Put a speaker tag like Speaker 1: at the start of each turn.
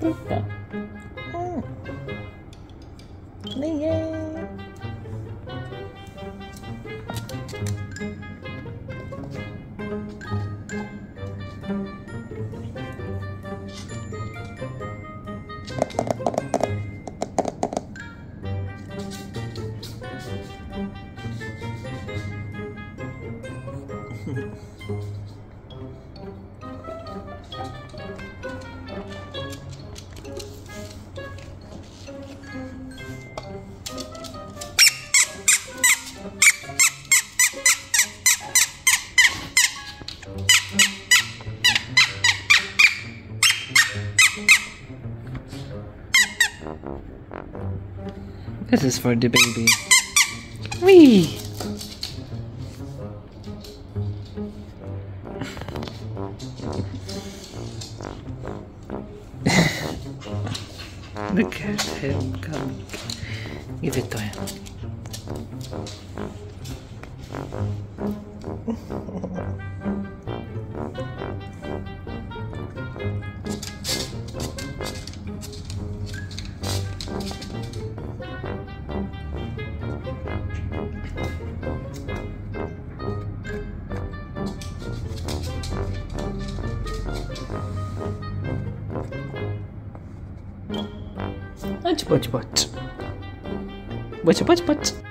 Speaker 1: 됐다. 응. 네, 예. This is for the baby. Wee! Look at him coming. Give it to him. Bate, bate, bate.